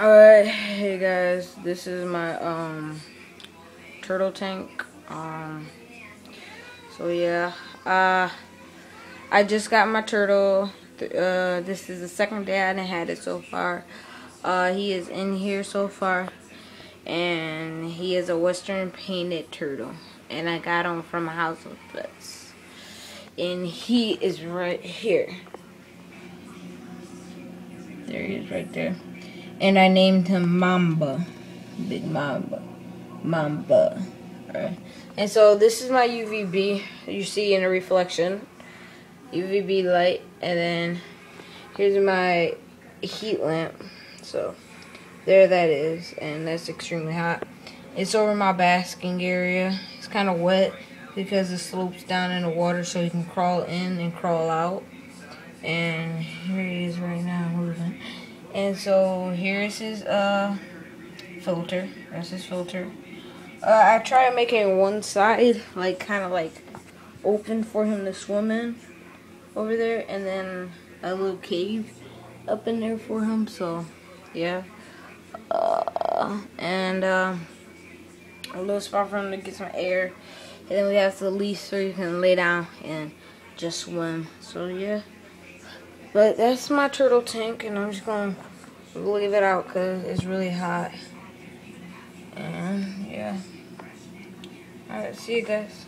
Alright, hey guys, this is my um turtle tank. Um so yeah, uh I just got my turtle. Uh this is the second day I haven't had it so far. Uh he is in here so far and he is a western painted turtle and I got him from a house of pets. And he is right here. There he is right there. And I named him Mamba. Big Mamba. Mamba. Alright. And so this is my UVB. You see in the reflection. UVB light. And then here's my heat lamp. So there that is. And that's extremely hot. It's over my basking area. It's kind of wet because it slopes down in the water so he can crawl in and crawl out. And here he is right now moving. And so here's his uh filter. That's his filter. Uh, I try making one side like kind of like open for him to swim in over there, and then a little cave up in there for him. So yeah, uh, and uh, a little spot for him to get some air. And then we have the leash so you can lay down and just swim. So yeah. But that's my turtle tank, and I'm just going to leave it out because it's really hot. And, yeah. Alright, see you guys.